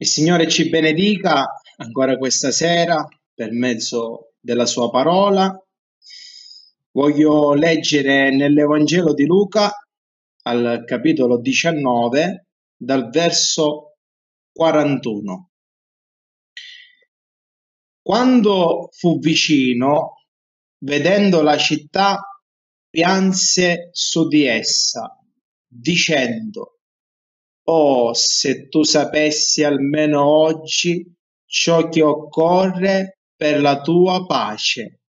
Il Signore ci benedica ancora questa sera per mezzo della sua parola. Voglio leggere nell'Evangelo di Luca al capitolo 19 dal verso 41. Quando fu vicino, vedendo la città, pianse su di essa, dicendo Oh, se tu sapessi almeno oggi ciò che occorre per la tua pace,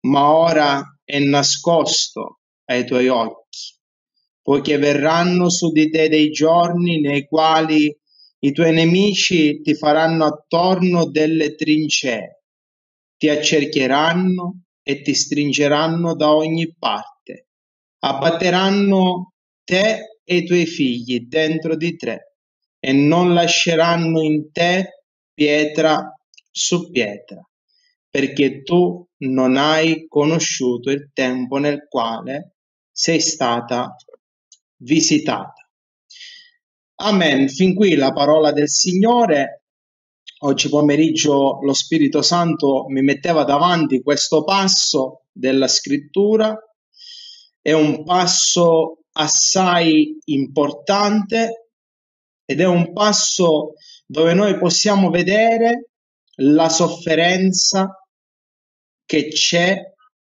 ma ora è nascosto ai tuoi occhi, poiché verranno su di te dei giorni nei quali i tuoi nemici ti faranno attorno delle trincee, ti accerchieranno e ti stringeranno da ogni parte, abbatteranno te e i tuoi figli dentro di te e non lasceranno in te pietra su pietra, perché tu non hai conosciuto il tempo nel quale sei stata visitata. Amen. Fin qui la parola del Signore. Oggi pomeriggio lo Spirito Santo mi metteva davanti questo passo della scrittura. È un passo assai importante ed è un passo dove noi possiamo vedere la sofferenza che c'è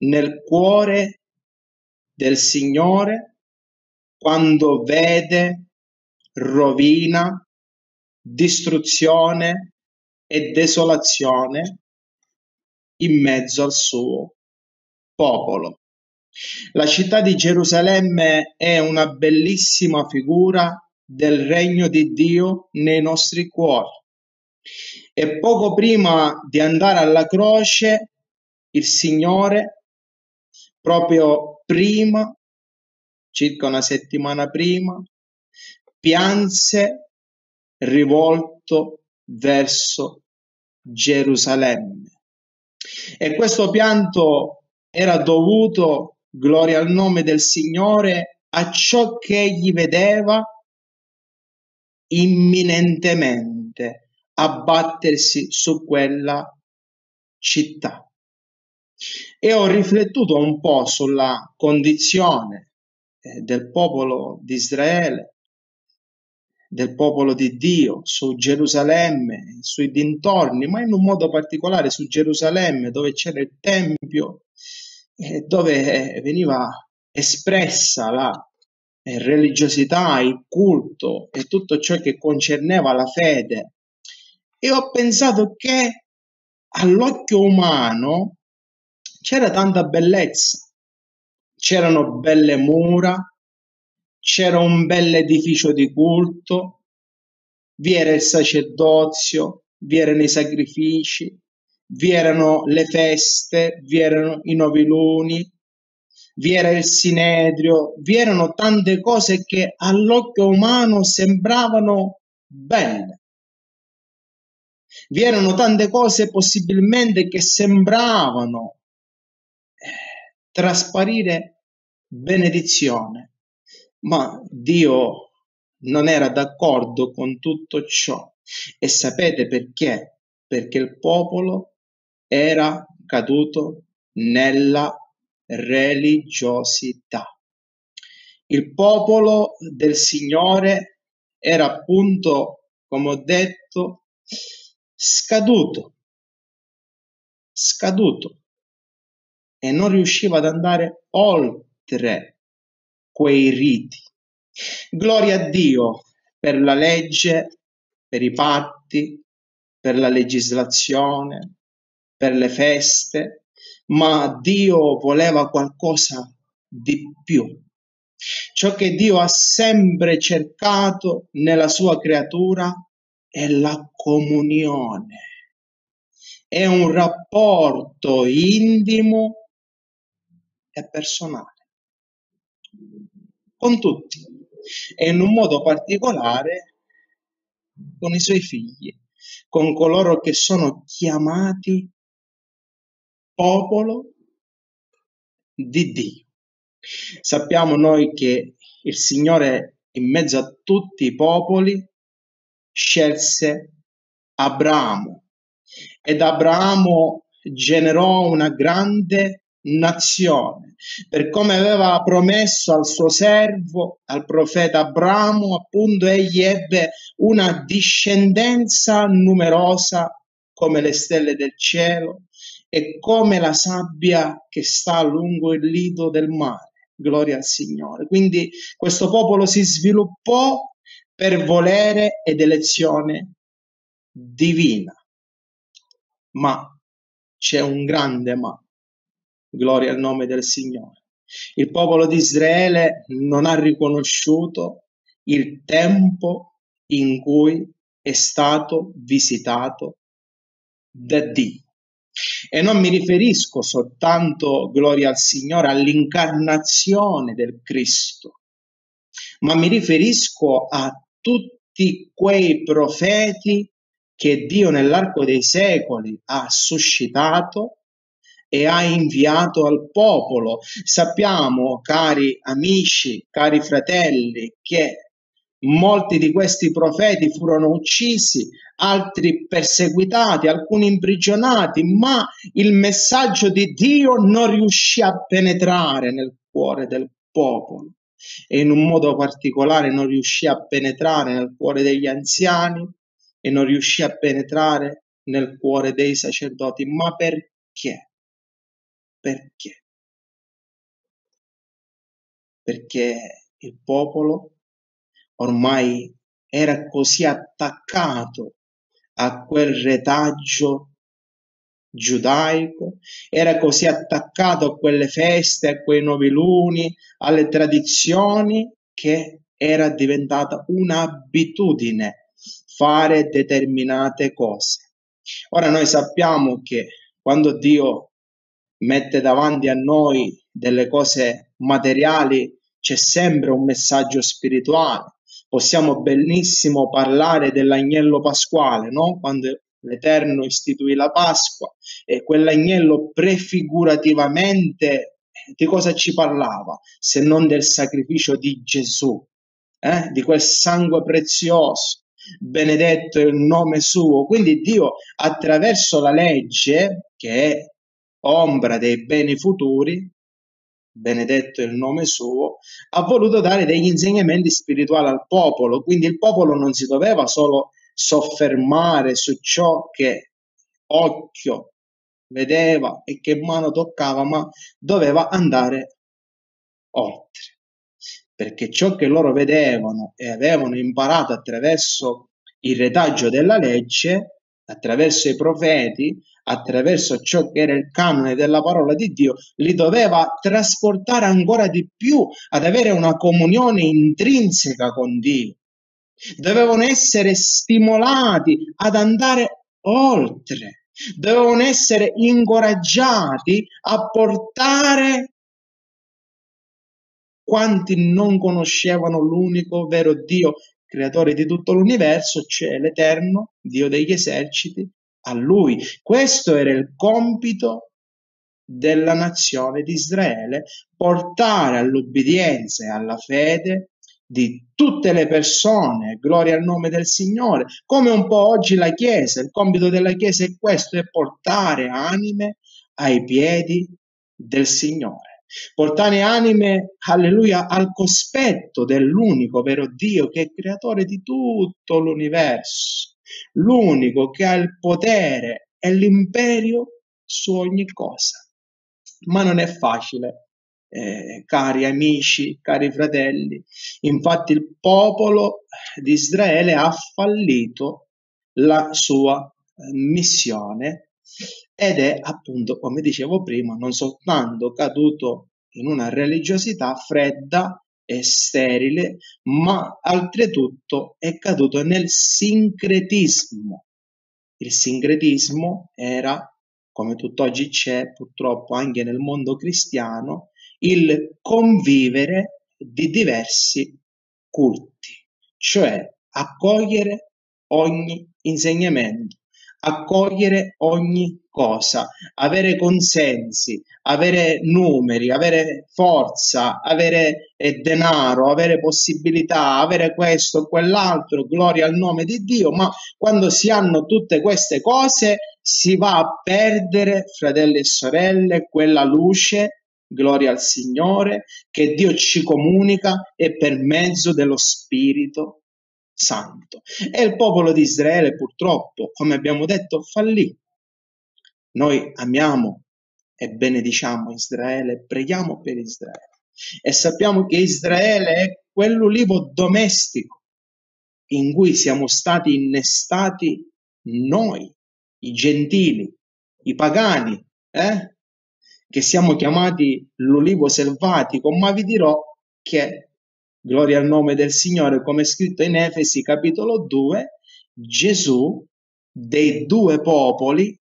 nel cuore del Signore quando vede rovina, distruzione e desolazione in mezzo al suo popolo. La città di Gerusalemme è una bellissima figura del regno di Dio nei nostri cuori. E poco prima di andare alla croce, il Signore, proprio prima, circa una settimana prima, pianse rivolto verso Gerusalemme. E questo pianto era dovuto gloria al nome del Signore, a ciò che egli vedeva imminentemente abbattersi su quella città. E ho riflettuto un po' sulla condizione eh, del popolo di Israele, del popolo di Dio, su Gerusalemme, sui dintorni, ma in un modo particolare su Gerusalemme, dove c'era il Tempio, dove eh, veniva espressa la eh, religiosità, il culto e tutto ciò che concerneva la fede. E ho pensato che all'occhio umano c'era tanta bellezza, c'erano belle mura, c'era un bel edificio di culto, vi era il sacerdozio, vi erano i sacrifici, vi erano le feste, vi erano i noviluni, vi era il sinedrio, vi erano tante cose che all'occhio umano sembravano belle. Vi erano tante cose possibilmente che sembravano eh, trasparire benedizione, ma Dio non era d'accordo con tutto ciò. E sapete perché? Perché il popolo era caduto nella religiosità. Il popolo del Signore era appunto, come ho detto, scaduto, scaduto e non riusciva ad andare oltre quei riti. Gloria a Dio per la legge, per i patti, per la legislazione, per le feste, ma Dio voleva qualcosa di più. Ciò che Dio ha sempre cercato nella sua creatura è la comunione, è un rapporto intimo e personale. Con tutti. E in un modo particolare con i suoi figli, con coloro che sono chiamati popolo di Dio. Sappiamo noi che il Signore in mezzo a tutti i popoli scelse Abramo ed Abramo generò una grande nazione, per come aveva promesso al suo servo, al profeta Abramo, appunto egli ebbe una discendenza numerosa come le stelle del cielo e come la sabbia che sta lungo il lido del mare. Gloria al Signore. Quindi questo popolo si sviluppò per volere ed elezione divina. Ma c'è un grande ma. Gloria al nome del Signore. Il popolo di Israele non ha riconosciuto il tempo in cui è stato visitato da Dio. E non mi riferisco soltanto, gloria al Signore, all'incarnazione del Cristo, ma mi riferisco a tutti quei profeti che Dio nell'arco dei secoli ha suscitato e ha inviato al popolo. Sappiamo, cari amici, cari fratelli, che Molti di questi profeti furono uccisi, altri perseguitati, alcuni imprigionati, ma il messaggio di Dio non riuscì a penetrare nel cuore del popolo e in un modo particolare non riuscì a penetrare nel cuore degli anziani e non riuscì a penetrare nel cuore dei sacerdoti. Ma perché? Perché? Perché il popolo ormai era così attaccato a quel retaggio giudaico, era così attaccato a quelle feste, a quei noviluni, alle tradizioni, che era diventata un'abitudine fare determinate cose. Ora noi sappiamo che quando Dio mette davanti a noi delle cose materiali c'è sempre un messaggio spirituale possiamo benissimo parlare dell'agnello pasquale, no? quando l'Eterno istituì la Pasqua e quell'agnello prefigurativamente di cosa ci parlava se non del sacrificio di Gesù, eh? di quel sangue prezioso, benedetto il nome suo. Quindi Dio attraverso la legge, che è ombra dei beni futuri, benedetto il nome suo, ha voluto dare degli insegnamenti spirituali al popolo, quindi il popolo non si doveva solo soffermare su ciò che occhio vedeva e che mano toccava, ma doveva andare oltre. Perché ciò che loro vedevano e avevano imparato attraverso il retaggio della legge, attraverso i profeti, attraverso ciò che era il canone della parola di Dio, li doveva trasportare ancora di più ad avere una comunione intrinseca con Dio. Dovevano essere stimolati ad andare oltre, dovevano essere incoraggiati a portare quanti non conoscevano l'unico vero Dio, creatore di tutto l'universo, cioè l'Eterno, Dio degli eserciti, a lui. Questo era il compito della nazione di Israele, portare all'obbedienza e alla fede di tutte le persone, gloria al nome del Signore, come un po' oggi la Chiesa, il compito della Chiesa è questo, è portare anime ai piedi del Signore. Portare anime, alleluia, al cospetto dell'unico vero Dio che è creatore di tutto l'universo l'unico che ha il potere e l'imperio su ogni cosa. Ma non è facile, eh, cari amici, cari fratelli. Infatti il popolo di Israele ha fallito la sua eh, missione ed è appunto, come dicevo prima, non soltanto caduto in una religiosità fredda e sterile, ma oltretutto è caduto nel sincretismo. Il sincretismo era, come tutt'oggi c'è purtroppo anche nel mondo cristiano, il convivere di diversi culti, cioè accogliere ogni insegnamento, accogliere ogni cosa, avere consensi, avere numeri, avere forza, avere eh, denaro, avere possibilità, avere questo, quell'altro, gloria al nome di Dio, ma quando si hanno tutte queste cose si va a perdere, fratelli e sorelle, quella luce, gloria al Signore, che Dio ci comunica e per mezzo dello Spirito Santo. E il popolo di Israele purtroppo, come abbiamo detto, fallì. Noi amiamo e benediciamo Israele, preghiamo per Israele e sappiamo che Israele è quell'ulivo domestico in cui siamo stati innestati noi, i gentili, i pagani, eh? che siamo chiamati l'ulivo selvatico, ma vi dirò che, gloria al nome del Signore, come è scritto in Efesi capitolo 2, Gesù dei due popoli,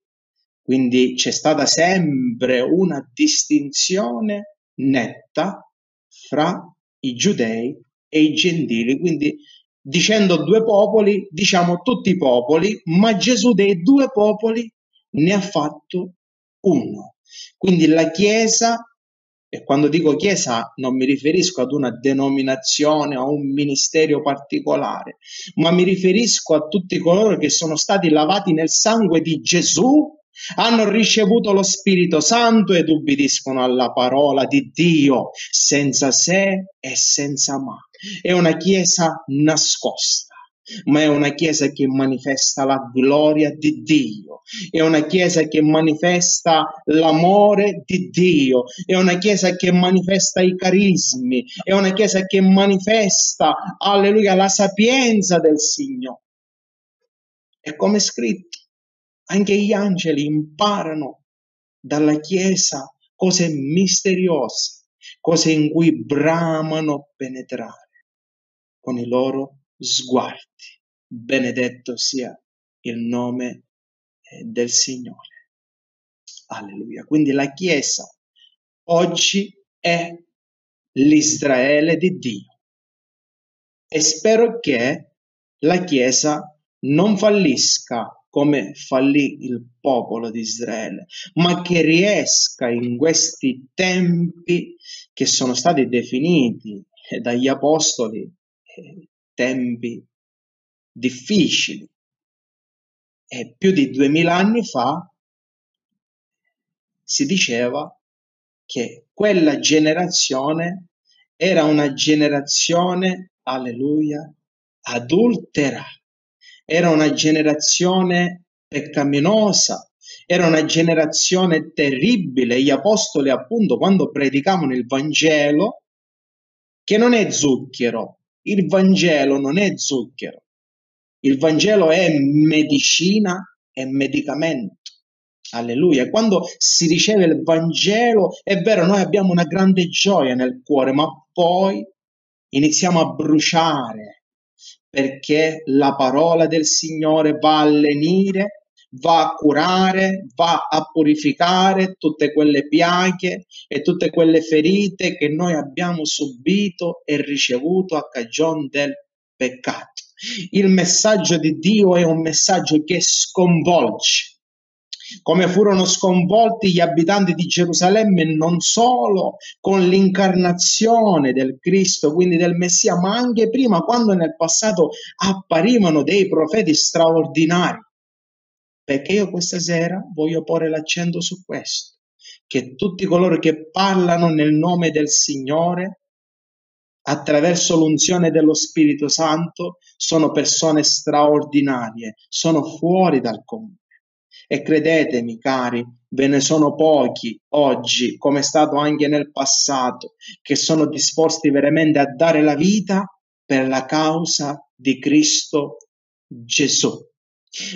quindi c'è stata sempre una distinzione netta fra i giudei e i gentili, quindi dicendo due popoli, diciamo tutti i popoli, ma Gesù dei due popoli ne ha fatto uno. Quindi la Chiesa, e quando dico Chiesa non mi riferisco ad una denominazione o un ministero particolare, ma mi riferisco a tutti coloro che sono stati lavati nel sangue di Gesù hanno ricevuto lo Spirito Santo ed ubbidiscono alla parola di Dio senza se e senza ma. È una chiesa nascosta ma è una chiesa che manifesta la gloria di Dio, è una chiesa che manifesta l'amore di Dio, è una chiesa che manifesta i carismi, è una chiesa che manifesta, alleluia, la sapienza del Signore. E come è scritto, anche gli angeli imparano dalla chiesa cose misteriose, cose in cui bramano penetrare con i loro sguardi. Benedetto sia il nome eh, del Signore. Alleluia. Quindi la Chiesa oggi è l'Israele di Dio. E spero che la Chiesa non fallisca come fallì il popolo di Israele, ma che riesca in questi tempi che sono stati definiti dagli apostoli eh, tempi difficili. E più di duemila anni fa si diceva che quella generazione era una generazione, alleluia, adultera, era una generazione peccaminosa, era una generazione terribile. Gli apostoli, appunto, quando predicavano il Vangelo, che non è zucchero, il Vangelo non è zucchero, il Vangelo è medicina e medicamento. Alleluia. Quando si riceve il Vangelo, è vero, noi abbiamo una grande gioia nel cuore, ma poi iniziamo a bruciare perché la parola del Signore va a lenire va a curare, va a purificare tutte quelle piaghe e tutte quelle ferite che noi abbiamo subito e ricevuto a cagione del peccato. Il messaggio di Dio è un messaggio che sconvolge, come furono sconvolti gli abitanti di Gerusalemme non solo con l'incarnazione del Cristo, quindi del Messia, ma anche prima quando nel passato apparivano dei profeti straordinari perché io questa sera voglio porre l'accento su questo, che tutti coloro che parlano nel nome del Signore attraverso l'unzione dello Spirito Santo sono persone straordinarie, sono fuori dal comune. E credetemi, cari, ve ne sono pochi oggi, come è stato anche nel passato, che sono disposti veramente a dare la vita per la causa di Cristo Gesù.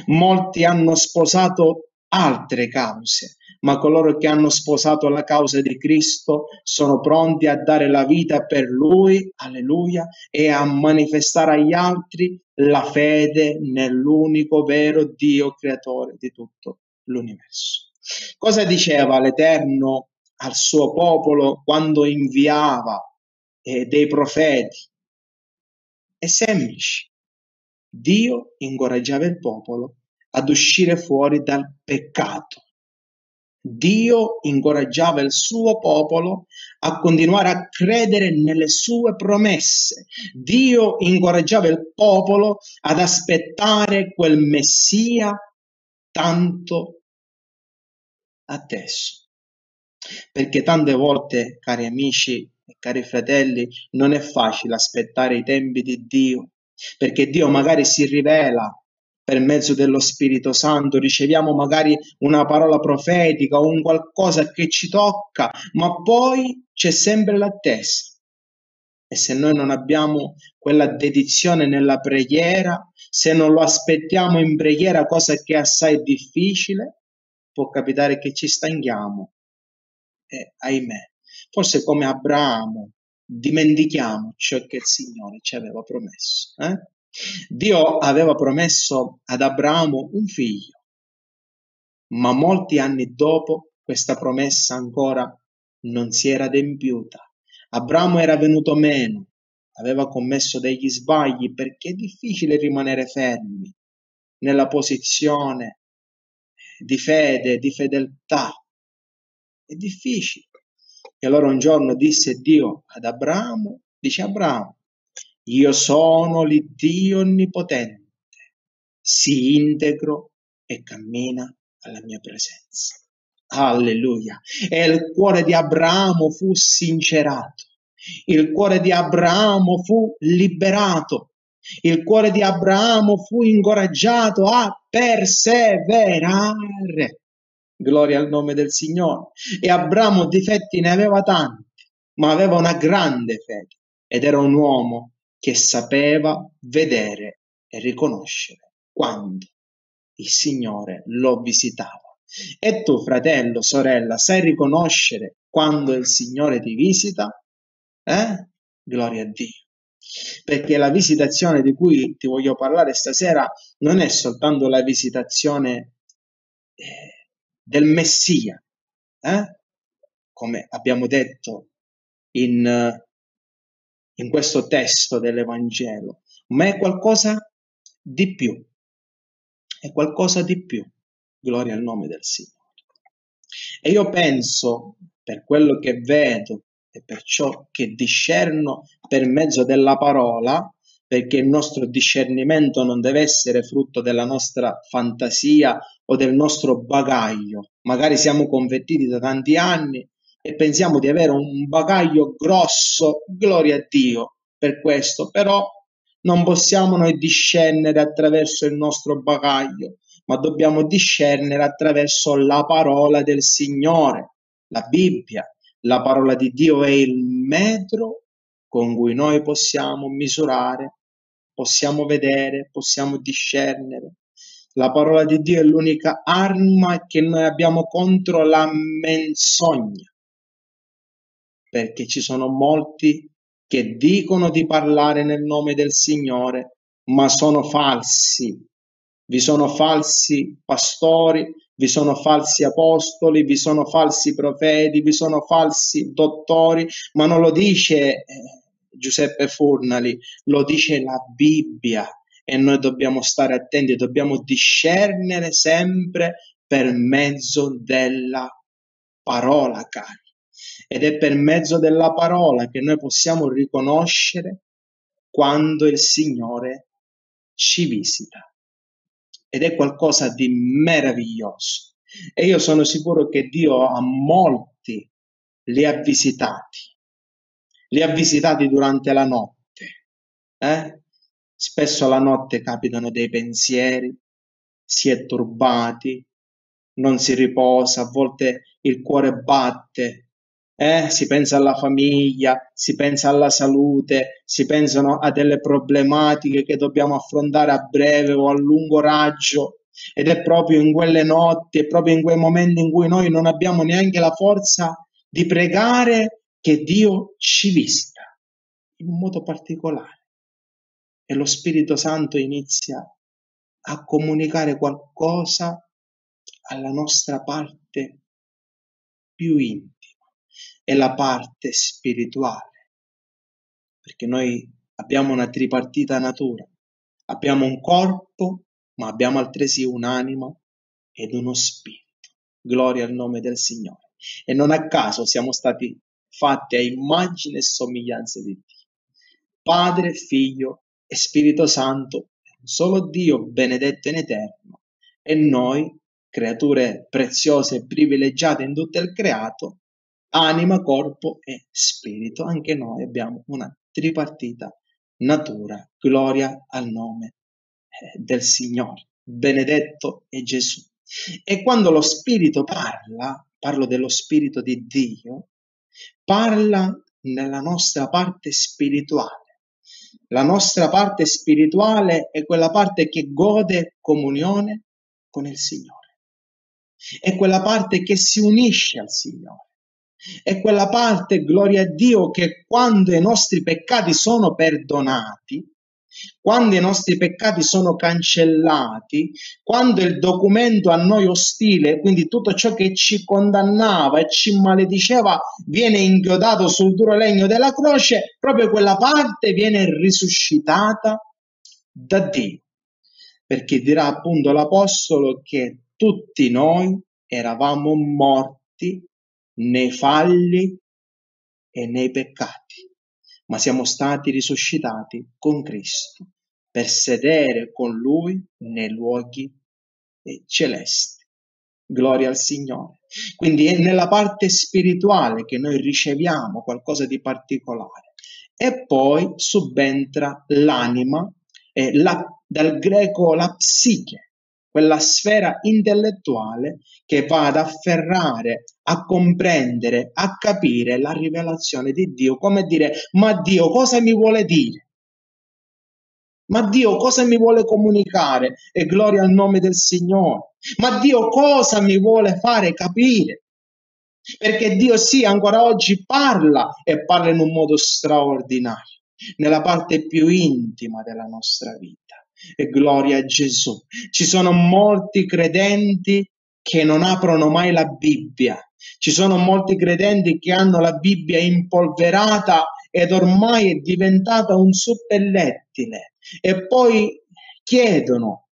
Molti hanno sposato altre cause, ma coloro che hanno sposato la causa di Cristo sono pronti a dare la vita per Lui, alleluia, e a manifestare agli altri la fede nell'unico vero Dio creatore di tutto l'universo. Cosa diceva l'Eterno al suo popolo quando inviava eh, dei profeti? È semplice. Dio incoraggiava il popolo ad uscire fuori dal peccato. Dio incoraggiava il suo popolo a continuare a credere nelle sue promesse. Dio incoraggiava il popolo ad aspettare quel Messia tanto atteso. Perché tante volte, cari amici e cari fratelli, non è facile aspettare i tempi di Dio, perché Dio magari si rivela per mezzo dello Spirito Santo, riceviamo magari una parola profetica o un qualcosa che ci tocca, ma poi c'è sempre l'attesa. E se noi non abbiamo quella dedizione nella preghiera, se non lo aspettiamo in preghiera, cosa che è assai difficile, può capitare che ci stanchiamo. E ahimè, forse come Abramo, dimentichiamo ciò che il Signore ci aveva promesso. Eh? Dio aveva promesso ad Abramo un figlio, ma molti anni dopo questa promessa ancora non si era adempiuta. Abramo era venuto meno, aveva commesso degli sbagli perché è difficile rimanere fermi nella posizione di fede, di fedeltà. È difficile. E allora un giorno disse Dio ad Abramo, dice Abramo, io sono l'Iddio onnipotente, si integro e cammina alla mia presenza. Alleluia. E il cuore di Abramo fu sincerato. Il cuore di Abramo fu liberato. Il cuore di Abramo fu incoraggiato a perseverare. Gloria al nome del Signore. E Abramo difetti ne aveva tanti, ma aveva una grande fede ed era un uomo che sapeva vedere e riconoscere quando il Signore lo visitava. E tu, fratello, sorella, sai riconoscere quando il Signore ti visita? Eh? Gloria a Dio. Perché la visitazione di cui ti voglio parlare stasera non è soltanto la visitazione eh, del Messia, eh? come abbiamo detto in, in questo testo dell'Evangelo, ma è qualcosa di più. È qualcosa di più. Gloria al nome del Signore. E io penso, per quello che vedo e per ciò che discerno per mezzo della parola, perché il nostro discernimento non deve essere frutto della nostra fantasia o del nostro bagaglio. Magari siamo convertiti da tanti anni e pensiamo di avere un bagaglio grosso, gloria a Dio per questo, però non possiamo noi discernere attraverso il nostro bagaglio, ma dobbiamo discernere attraverso la parola del Signore, la Bibbia. La parola di Dio è il metro con cui noi possiamo misurare, possiamo vedere, possiamo discernere. La parola di Dio è l'unica arma che noi abbiamo contro la menzogna, perché ci sono molti che dicono di parlare nel nome del Signore, ma sono falsi vi sono falsi pastori, vi sono falsi apostoli, vi sono falsi profeti, vi sono falsi dottori, ma non lo dice eh, Giuseppe Furnali, lo dice la Bibbia e noi dobbiamo stare attenti, dobbiamo discernere sempre per mezzo della parola, cari. Ed è per mezzo della parola che noi possiamo riconoscere quando il Signore ci visita ed è qualcosa di meraviglioso. E io sono sicuro che Dio a molti li ha visitati, li ha visitati durante la notte. Eh? Spesso la notte capitano dei pensieri, si è turbati, non si riposa, a volte il cuore batte, eh? si pensa alla famiglia, si pensa alla salute, si pensano a delle problematiche che dobbiamo affrontare a breve o a lungo raggio. Ed è proprio in quelle notti, è proprio in quei momenti in cui noi non abbiamo neanche la forza di pregare che Dio ci visita in un modo particolare. E lo Spirito Santo inizia a comunicare qualcosa alla nostra parte più intima è la parte spirituale, perché noi abbiamo una tripartita natura, abbiamo un corpo, ma abbiamo altresì un'anima ed uno spirito. Gloria al nome del Signore. E non a caso siamo stati fatti a immagine e somiglianza di Dio. Padre, Figlio e Spirito Santo, solo Dio benedetto in eterno, e noi, creature preziose e privilegiate in tutto il creato, anima, corpo e spirito, anche noi abbiamo una tripartita natura. Gloria al nome eh, del Signore. Benedetto è Gesù. E quando lo Spirito parla, parlo dello Spirito di Dio, parla nella nostra parte spirituale. La nostra parte spirituale è quella parte che gode comunione con il Signore. È quella parte che si unisce al Signore. È quella parte, gloria a Dio, che quando i nostri peccati sono perdonati, quando i nostri peccati sono cancellati, quando il documento a noi ostile, quindi tutto ciò che ci condannava e ci malediceva, viene inchiodato sul duro legno della croce, proprio quella parte viene risuscitata da Dio. Perché dirà appunto l'Apostolo che tutti noi eravamo morti nei falli e nei peccati ma siamo stati risuscitati con Cristo per sedere con Lui nei luoghi celesti. Gloria al Signore. Quindi è nella parte spirituale che noi riceviamo qualcosa di particolare. E poi subentra l'anima, eh, la, dal greco la psiche, quella sfera intellettuale che va ad afferrare, a comprendere, a capire la rivelazione di Dio, come dire, ma Dio cosa mi vuole dire? Ma Dio cosa mi vuole comunicare? E gloria al nome del Signore. Ma Dio cosa mi vuole fare capire? Perché Dio sì, ancora oggi parla e parla in un modo straordinario, nella parte più intima della nostra vita e gloria a Gesù. Ci sono molti credenti che non aprono mai la Bibbia. Ci sono molti credenti che hanno la Bibbia impolverata ed ormai è diventata un suppellettile e poi chiedono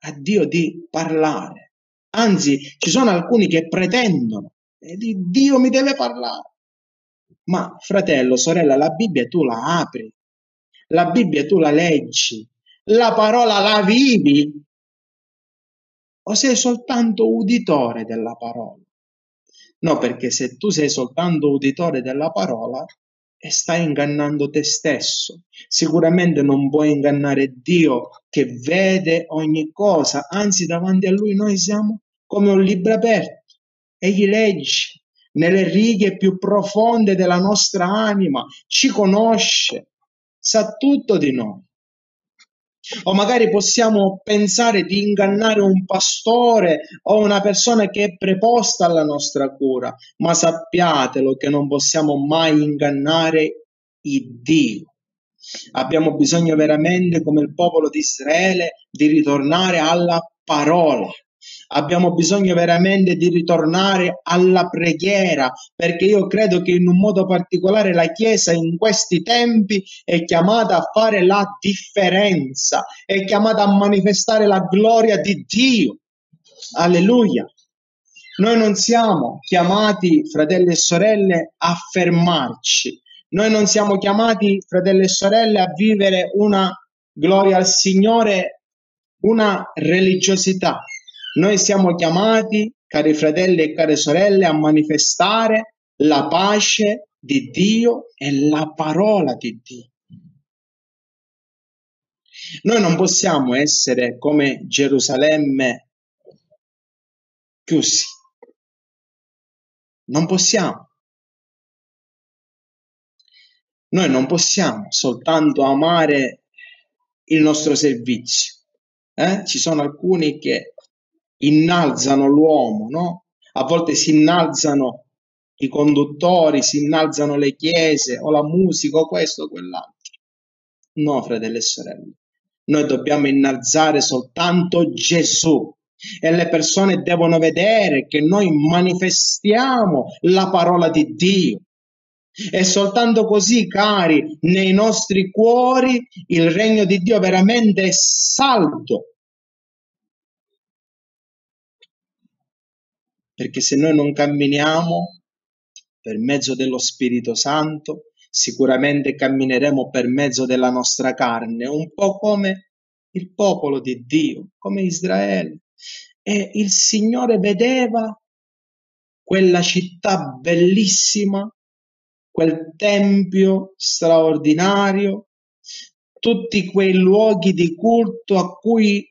a Dio di parlare. Anzi, ci sono alcuni che pretendono e di Dio mi deve parlare. Ma fratello, sorella, la Bibbia tu la apri, la Bibbia tu la leggi, la parola la vivi o sei soltanto uditore della parola? No, perché se tu sei soltanto uditore della parola e stai ingannando te stesso, sicuramente non puoi ingannare Dio che vede ogni cosa, anzi davanti a Lui noi siamo come un libro aperto, egli legge nelle righe più profonde della nostra anima, ci conosce, sa tutto di noi. O magari possiamo pensare di ingannare un pastore o una persona che è preposta alla nostra cura, ma sappiatelo che non possiamo mai ingannare il Dio. Abbiamo bisogno veramente, come il popolo di Israele, di ritornare alla parola, Abbiamo bisogno veramente di ritornare alla preghiera, perché io credo che in un modo particolare la Chiesa in questi tempi è chiamata a fare la differenza, è chiamata a manifestare la gloria di Dio. Alleluia. Noi non siamo chiamati, fratelli e sorelle, a fermarci. Noi non siamo chiamati, fratelli e sorelle, a vivere una gloria al Signore, una religiosità. Noi siamo chiamati, cari fratelli e care sorelle, a manifestare la pace di Dio e la parola di Dio. Noi non possiamo essere come Gerusalemme chiusi. Non possiamo. Noi non possiamo soltanto amare il nostro servizio. Eh? Ci sono alcuni che innalzano l'uomo, no? A volte si innalzano i conduttori, si innalzano le chiese o la musica o questo o quell'altro. No, fratelli e sorelle, noi dobbiamo innalzare soltanto Gesù e le persone devono vedere che noi manifestiamo la parola di Dio. E soltanto così, cari, nei nostri cuori il regno di Dio veramente è saldo perché se noi non camminiamo per mezzo dello Spirito Santo, sicuramente cammineremo per mezzo della nostra carne, un po' come il popolo di Dio, come Israele. E il Signore vedeva quella città bellissima, quel tempio straordinario, tutti quei luoghi di culto a cui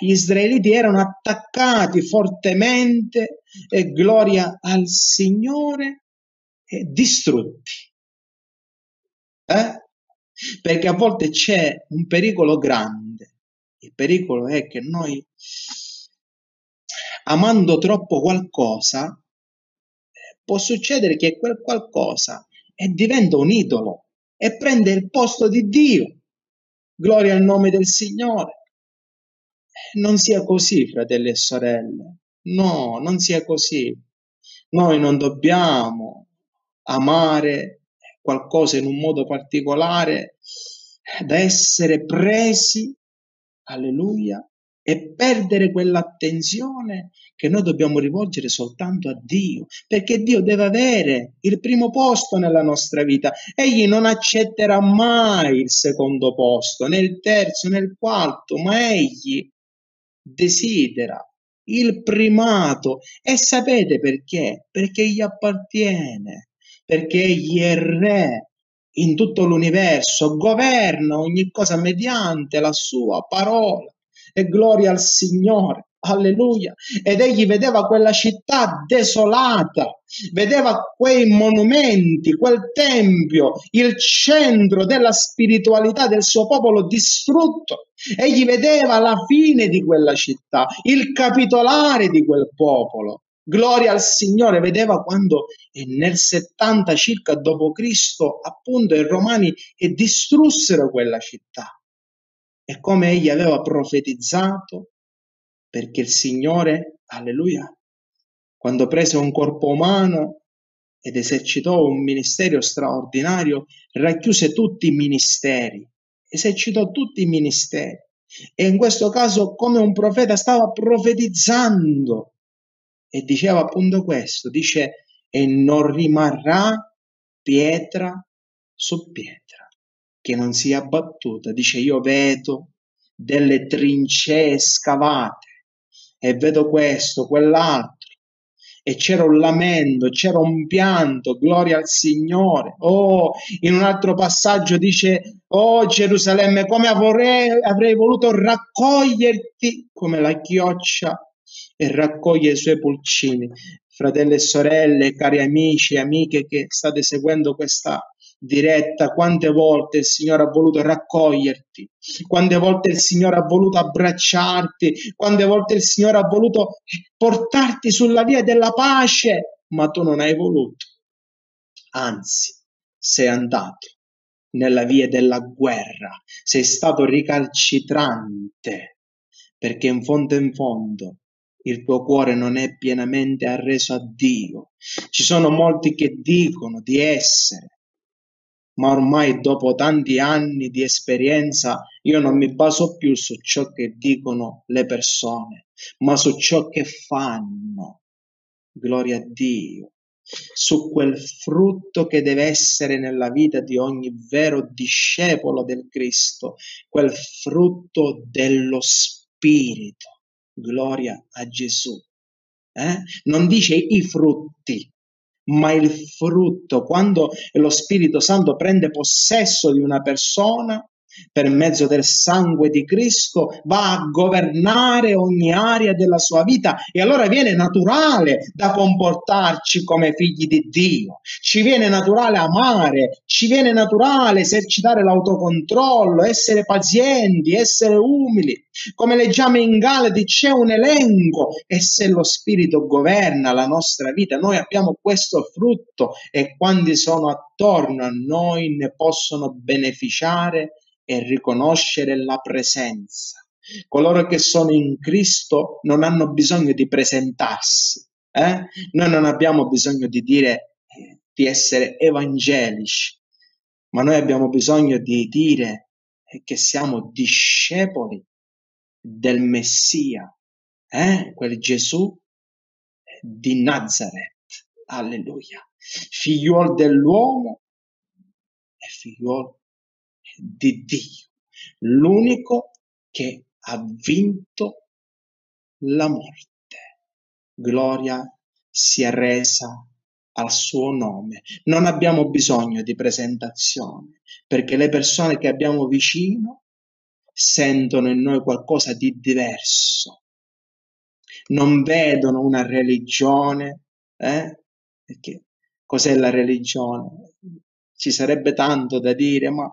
gli israeliti erano attaccati fortemente e gloria al Signore e distrutti. Eh? Perché a volte c'è un pericolo grande. Il pericolo è che noi, amando troppo qualcosa, può succedere che quel qualcosa diventa un idolo e prende il posto di Dio. Gloria al nome del Signore. Non sia così, fratelli e sorelle. No, non sia così. Noi non dobbiamo amare qualcosa in un modo particolare da essere presi, alleluia, e perdere quell'attenzione che noi dobbiamo rivolgere soltanto a Dio, perché Dio deve avere il primo posto nella nostra vita. Egli non accetterà mai il secondo posto, né il terzo, né il quarto, ma egli desidera il primato e sapete perché? Perché gli appartiene, perché egli è re in tutto l'universo, governa ogni cosa mediante la sua parola e gloria al Signore. Alleluia. Ed egli vedeva quella città desolata, vedeva quei monumenti, quel tempio, il centro della spiritualità del suo popolo distrutto. Egli vedeva la fine di quella città, il capitolare di quel popolo. Gloria al Signore, vedeva quando nel 70 circa d.C. appunto i romani distrussero quella città è come egli aveva profetizzato, perché il Signore, alleluia, quando prese un corpo umano ed esercitò un ministero straordinario, racchiuse tutti i ministeri, esercitò tutti i ministeri. E in questo caso, come un profeta, stava profetizzando e diceva appunto questo, dice, e non rimarrà pietra su pietra che non sia abbattuta. Dice io vedo delle trincee scavate e vedo questo, quell'altro. E c'era un lamento, c'era un pianto, gloria al Signore. Oh, in un altro passaggio dice, oh Gerusalemme, come avrei, avrei voluto raccoglierti come la chioccia e raccoglie i suoi pulcini. Fratelli e sorelle, cari amici e amiche che state seguendo questa diretta, quante volte il Signore ha voluto raccoglierti, quante volte il Signore ha voluto abbracciarti, quante volte il Signore ha voluto portarti sulla via della pace, ma tu non hai voluto. Anzi, sei andato nella via della guerra, sei stato ricalcitrante, perché in fondo in fondo il tuo cuore non è pienamente arreso a Dio. Ci sono molti che dicono di essere ma ormai dopo tanti anni di esperienza io non mi baso più su ciò che dicono le persone, ma su ciò che fanno. Gloria a Dio. Su quel frutto che deve essere nella vita di ogni vero discepolo del Cristo, quel frutto dello Spirito. Gloria a Gesù. Eh? Non dice i frutti, ma il frutto, quando lo Spirito Santo prende possesso di una persona, per mezzo del sangue di Cristo va a governare ogni area della sua vita. E allora viene naturale da comportarci come figli di Dio, ci viene naturale amare, ci viene naturale esercitare l'autocontrollo, essere pazienti, essere umili. Come leggiamo in Galati c'è un elenco e se lo Spirito governa la nostra vita, noi abbiamo questo frutto e quanti sono attorno a noi ne possono beneficiare e riconoscere la presenza. Coloro che sono in Cristo non hanno bisogno di presentarsi. Eh? Noi non abbiamo bisogno di dire eh, di essere evangelici, ma noi abbiamo bisogno di dire eh, che siamo discepoli del Messia, eh? quel Gesù di Nazareth. Alleluia. Figliuolo dell'uomo e figliuolo di Dio. L'unico che ha vinto la morte. Gloria sia resa al suo nome. Non abbiamo bisogno di presentazione, perché le persone che abbiamo vicino sentono in noi qualcosa di diverso. Non vedono una religione, eh? Perché cos'è la religione? Ci sarebbe tanto da dire, ma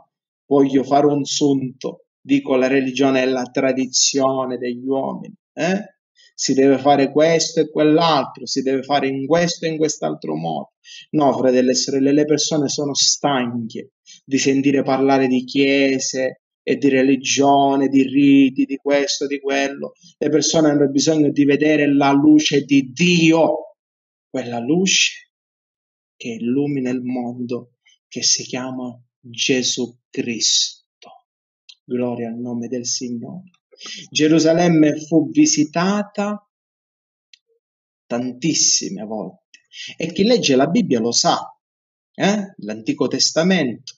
voglio fare un sunto. Dico la religione è la tradizione degli uomini. Eh? si deve fare questo e quell'altro, si deve fare in questo e in quest'altro modo. No, fratelli e sorelle, le persone sono stanche di sentire parlare di chiese e di religione, di riti, di questo, di quello. Le persone hanno bisogno di vedere la luce di Dio, quella luce che illumina il mondo, che si chiama Gesù Cristo. Gloria al nome del Signore. Gerusalemme fu visitata tantissime volte e chi legge la Bibbia lo sa, eh? l'Antico Testamento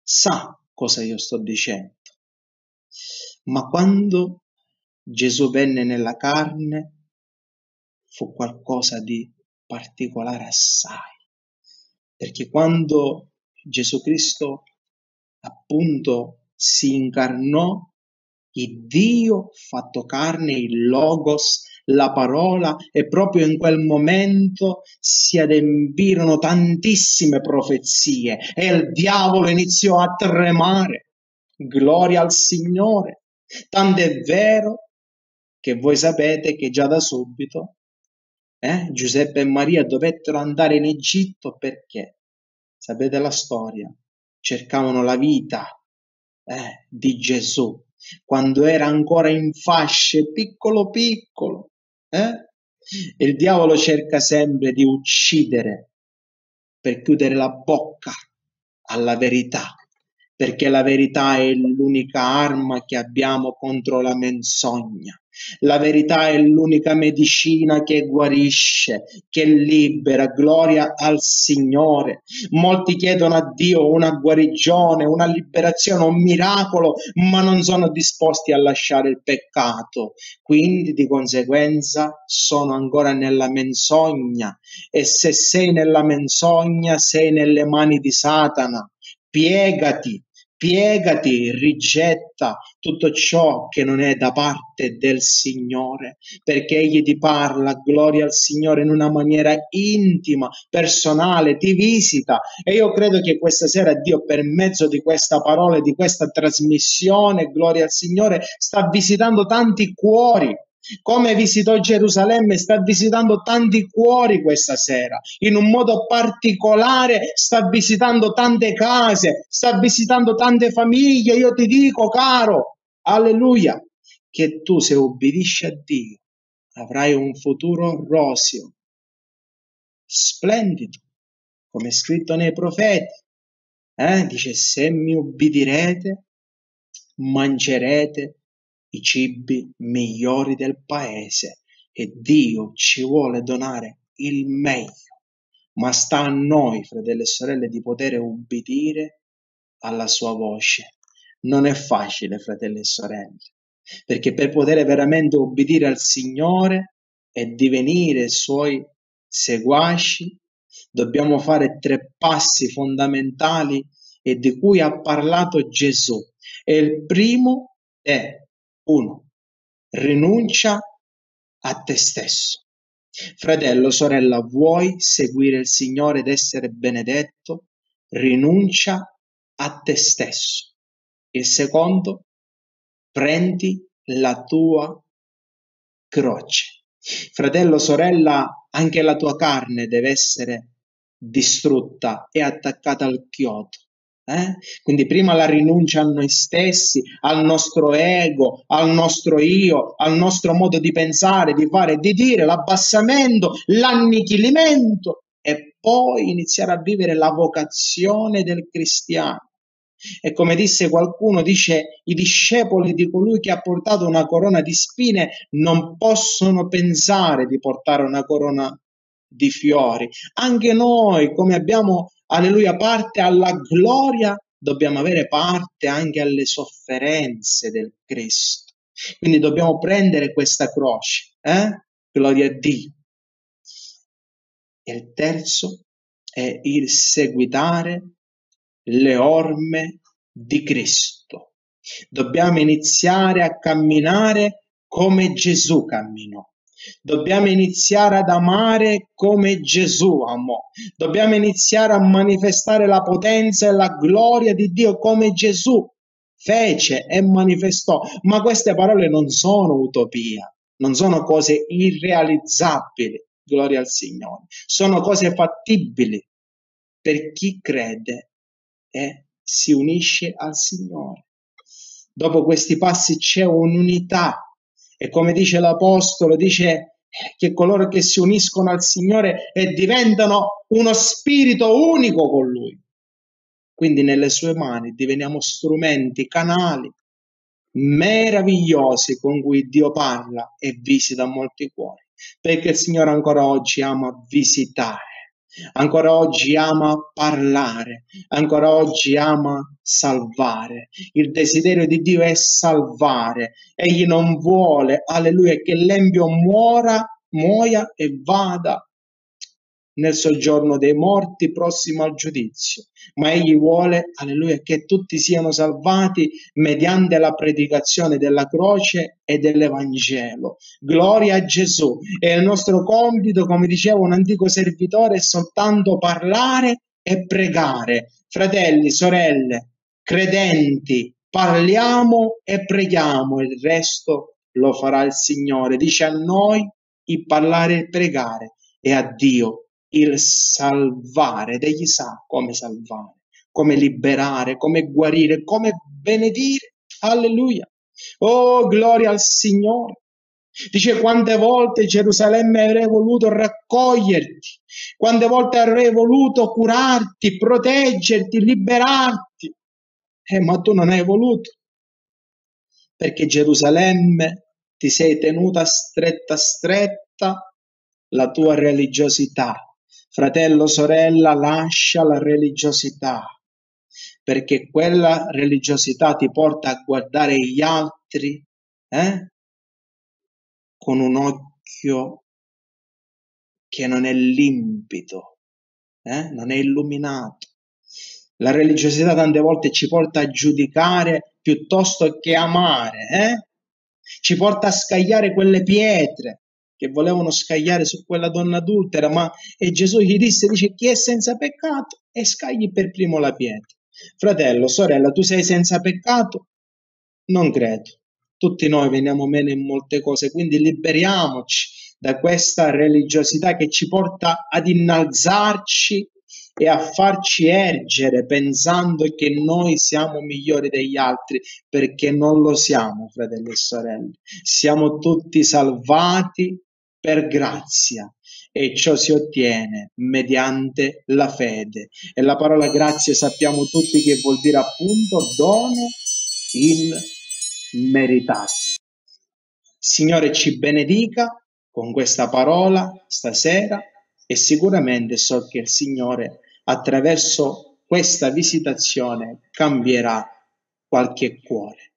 sa cosa io sto dicendo. Ma quando Gesù venne nella carne fu qualcosa di particolare assai, perché quando Gesù Cristo appunto si incarnò il Dio fatto carne, il Logos, la parola e proprio in quel momento si adempirono tantissime profezie e il diavolo iniziò a tremare. Gloria al Signore. Tant'è vero che voi sapete che già da subito eh, Giuseppe e Maria dovettero andare in Egitto perché, sapete la storia, cercavano la vita eh, di Gesù quando era ancora in fasce, piccolo piccolo. Eh? Il diavolo cerca sempre di uccidere per chiudere la bocca alla verità perché la verità è l'unica arma che abbiamo contro la menzogna. La verità è l'unica medicina che guarisce, che libera. Gloria al Signore. Molti chiedono a Dio una guarigione, una liberazione, un miracolo, ma non sono disposti a lasciare il peccato. Quindi di conseguenza sono ancora nella menzogna e se sei nella menzogna sei nelle mani di Satana. Piegati, piegati, rigetta tutto ciò che non è da parte del Signore, perché Egli ti parla, gloria al Signore, in una maniera intima, personale, ti visita. E io credo che questa sera Dio, per mezzo di questa parola, di questa trasmissione, gloria al Signore, sta visitando tanti cuori come visitò Gerusalemme, sta visitando tanti cuori questa sera, in un modo particolare sta visitando tante case, sta visitando tante famiglie. Io ti dico, caro, alleluia, che tu se ubbidisci a Dio avrai un futuro roseo, splendido, come è scritto nei profeti. Eh? Dice, se mi ubbidirete, mangerete i cibi migliori del paese e Dio ci vuole donare il meglio, ma sta a noi, fratelli e sorelle, di poter ubbidire alla sua voce. Non è facile, fratelli e sorelle, perché per poter veramente ubbidire al Signore e divenire suoi seguaci, dobbiamo fare tre passi fondamentali e di cui ha parlato Gesù. E il primo è 1. Rinuncia a te stesso. Fratello, sorella, vuoi seguire il Signore ed essere benedetto? Rinuncia a te stesso. Il secondo, prendi la tua croce. Fratello, sorella, anche la tua carne deve essere distrutta e attaccata al chiodo. Eh? Quindi prima la rinuncia a noi stessi, al nostro ego, al nostro io, al nostro modo di pensare, di fare, di dire, l'abbassamento, l'annichilimento e poi iniziare a vivere la vocazione del cristiano. E come disse qualcuno, dice i discepoli di colui che ha portato una corona di spine non possono pensare di portare una corona di fiori. Anche noi, come abbiamo, alleluia, parte alla gloria, dobbiamo avere parte anche alle sofferenze del Cristo. Quindi dobbiamo prendere questa croce, eh? Gloria a Dio. E il terzo è il seguitare le orme di Cristo. Dobbiamo iniziare a camminare come Gesù camminò. Dobbiamo iniziare ad amare come Gesù amò. Dobbiamo iniziare a manifestare la potenza e la gloria di Dio come Gesù fece e manifestò. Ma queste parole non sono utopia, non sono cose irrealizzabili, gloria al Signore, sono cose fattibili per chi crede e si unisce al Signore. Dopo questi passi c'è un'unità e come dice l'Apostolo, dice che coloro che si uniscono al Signore e diventano uno spirito unico con Lui. Quindi nelle sue mani diveniamo strumenti, canali meravigliosi con cui Dio parla e visita molti cuori, perché il Signore ancora oggi ama visitare ancora oggi ama parlare, ancora oggi ama salvare. Il desiderio di Dio è salvare. Egli non vuole, alleluia, che l'empio muora, muoia e vada nel soggiorno dei morti prossimo al giudizio, ma egli vuole, alleluia, che tutti siano salvati mediante la predicazione della croce e dell'Evangelo. Gloria a Gesù. E il nostro compito, come diceva un antico servitore, è soltanto parlare e pregare. Fratelli, sorelle, credenti, parliamo e preghiamo, il resto lo farà il Signore. Dice a noi il parlare e pregare e a Dio il salvare, egli sa come salvare, come liberare, come guarire, come benedire. Alleluia. Oh, gloria al Signore. Dice quante volte Gerusalemme avrei voluto raccoglierti, quante volte avrei voluto curarti, proteggerti, liberarti. Eh, ma tu non hai voluto, perché Gerusalemme ti sei tenuta stretta stretta la tua religiosità, Fratello, sorella, lascia la religiosità, perché quella religiosità ti porta a guardare gli altri eh? con un occhio che non è limpido, eh? non è illuminato. La religiosità tante volte ci porta a giudicare piuttosto che amare, eh? ci porta a scagliare quelle pietre, che volevano scagliare su quella donna adultera, ma e Gesù gli disse, dice, chi è senza peccato e scagli per primo la pietra. Fratello, sorella, tu sei senza peccato? Non credo. Tutti noi veniamo meno in molte cose, quindi liberiamoci da questa religiosità che ci porta ad innalzarci e a farci ergere pensando che noi siamo migliori degli altri, perché non lo siamo, fratelli e sorelle. Siamo tutti salvati per grazia e ciò si ottiene mediante la fede. E la parola grazia sappiamo tutti che vuol dire appunto dono immeritato. Signore ci benedica con questa parola stasera e sicuramente so che il Signore attraverso questa visitazione cambierà qualche cuore.